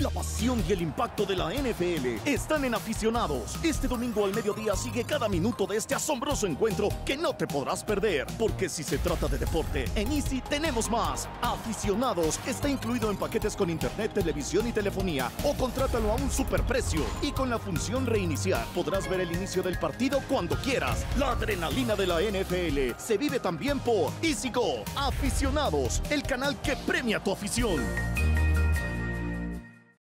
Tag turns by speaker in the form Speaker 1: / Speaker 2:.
Speaker 1: La pasión y el impacto de la NFL están en aficionados. Este domingo al mediodía sigue cada minuto de este asombroso encuentro que no te podrás perder. Porque si se trata de deporte, en Easy tenemos más. Aficionados está incluido en paquetes con internet, televisión y telefonía. O contrátalo a un superprecio. Y con la función reiniciar podrás ver el inicio del partido cuando quieras. La adrenalina de la NFL se vive también por Easy Go. Aficionados, el canal que premia tu afición.